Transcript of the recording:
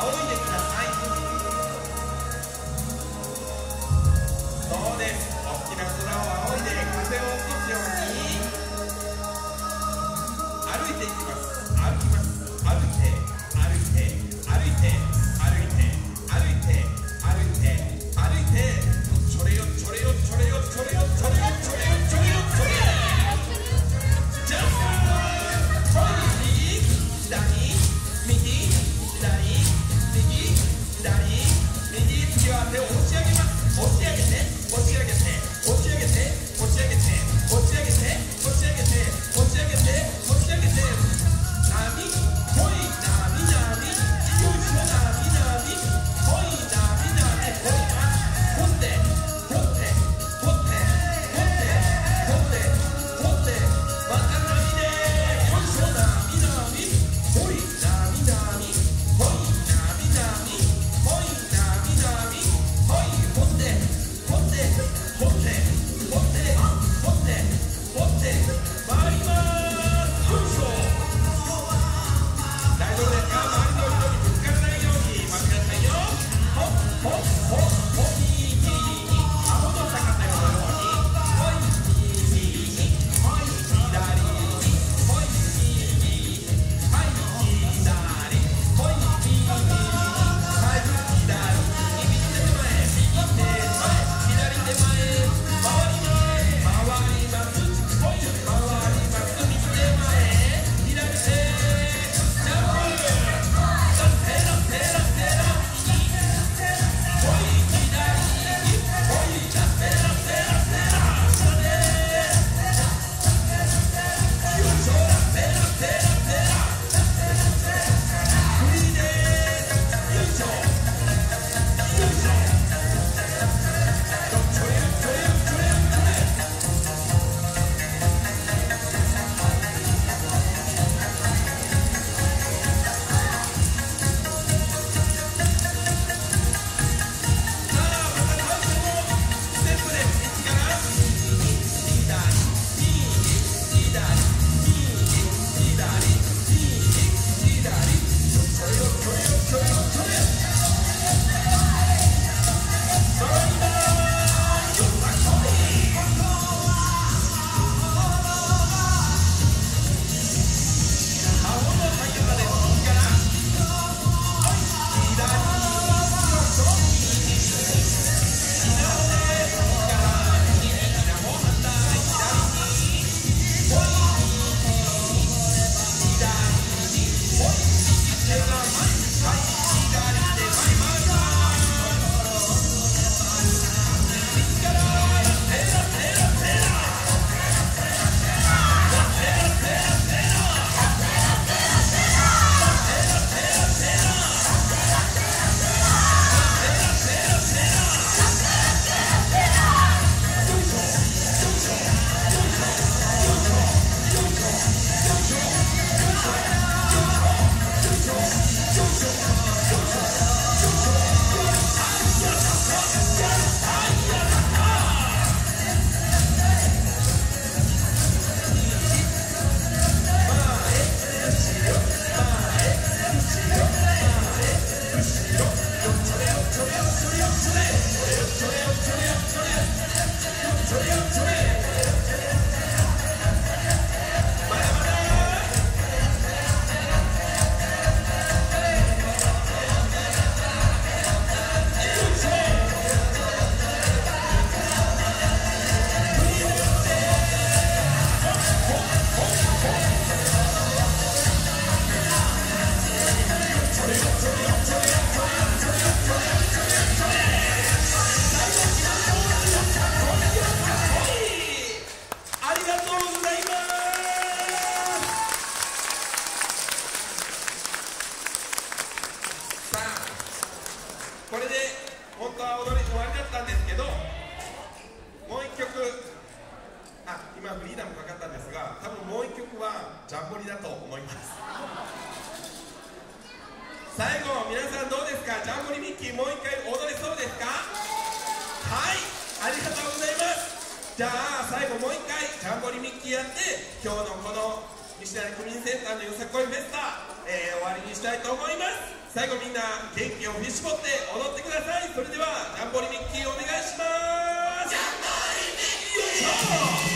仰いでくださいだと思います。最後皆さんどうですか？ジャンボリミッキーもう一回踊れそうですか？はい。ありがとうございます。じゃあ最後もう一回ジャンボリミッキーやって今日のこの西成区民センターのよさこいフェスタ、えー、終わりにしたいと思います。最後みんな元気を振り絞って踊ってください。それではジャンボリミッキーお願いします。ジャンボリミッキー！